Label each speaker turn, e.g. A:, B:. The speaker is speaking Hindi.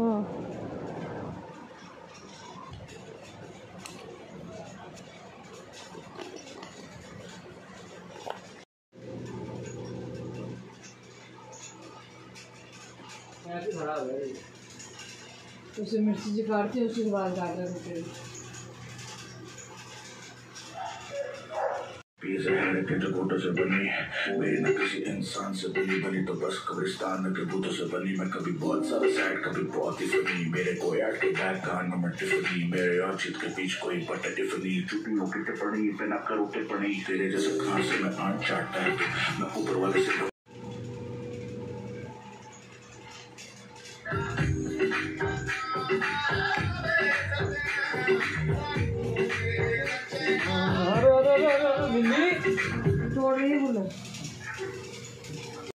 A: हाँ। उसे मिर्ची जी काटती है उसके बाद काट रहे
B: पिज़्ज़ा है के टकोटों से बनी मेरी न किसी इंसान से बनी बनी तो बस कब्रिस्तान के भूतों से बनी मैं कभी बहुत ज़्यादा सैड कभी बहुत ही फनी मेरे कोई ऐड के बैक कान में मैं टिफनी मेरे और चित के बीच कोई बटा टिफनी की टिप्पणी पे ना करो टिप्पणी तेरे जैसे खान से मैं आन चाटता है मैं ऊपर वाले से
C: अरे अरे अरे अरे बिल्ली
A: तोड़ रही है बोले